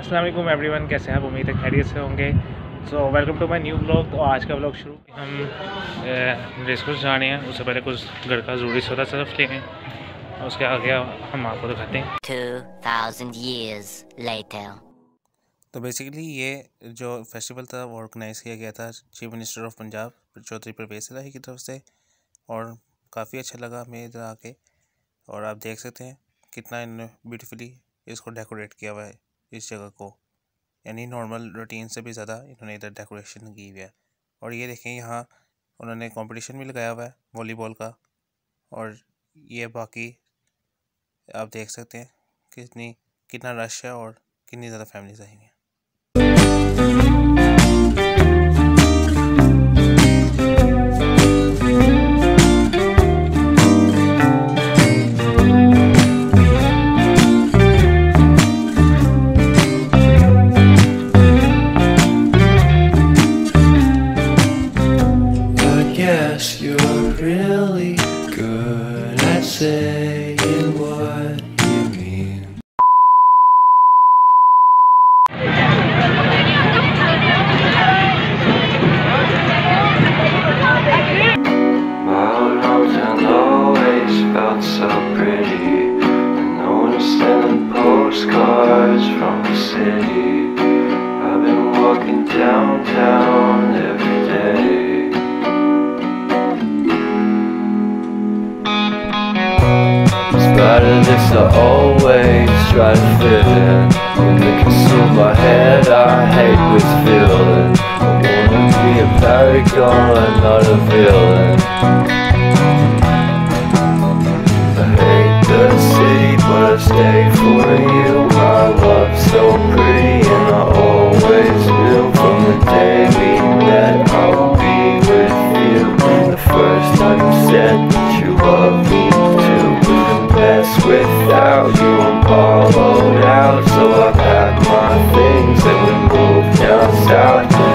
Aslam every one कैसे हैं आप उम्मीद है खैरियत से होंगे so welcome to my new blog तो आज का ब्लॉग शुरू हम रेस कोर्स जा रहे हैं उससे पहले कुछ घर का जरूरी सौदा सर्फ लेंगे उसके आगे हम आपको दिखाते हैं 2000 years later. तो बेसिकली ये जो फेस्टिवल था वो ऑर्गेनाइज़ किया गया था chief minister of Punjab Chaudhry Parvez Rahi की तरफ से और काफ़ी अच्छा लगा हमें इधर आके और आप देख सकते हैं कितना इन्होंने ब्यूटीफुली इसको डेकोरेट किया हुआ है इस जगह को यानी नॉर्मल रूटीन से भी ज़्यादा इन्होंने इधर डेकोरेशन की हुई है और ये देखें यहाँ उन्होंने कंपटीशन भी लगाया हुआ है वॉलीबॉल का और ये बाकी आप देख सकते हैं कितनी कितना रश है और कितनी ज़्यादा फैमिलीज आई हुई हैं really good at saying what you mean. My old hometown always felt so pretty. And no one sending postcards from the city. I've been walking downtown. Out of this, I always try to fit in When it my head, I hate this feeling I wanna be a paragon, not a villain I hate the city, but I stay for you My love. so pretty and I always knew From the day we met, I'll be with you The first time you said that you love me lost without you. I'm hollowed out, so I packed my things and we moved down south.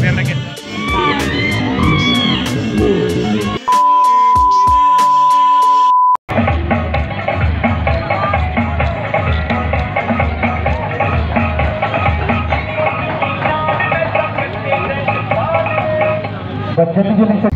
naik naik naikin Jadi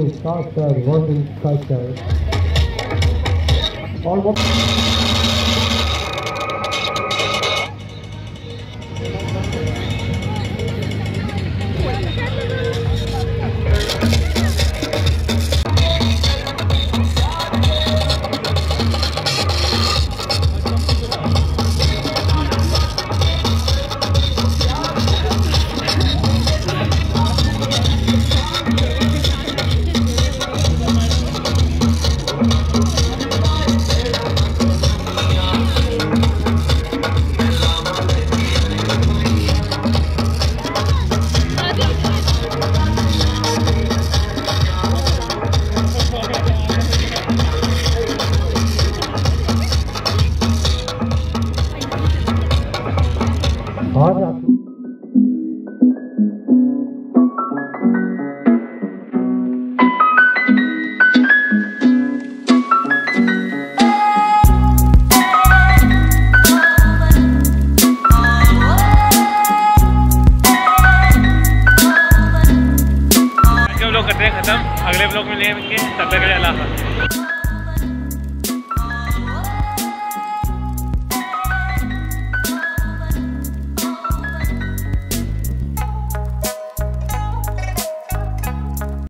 to start the working culture. All Roda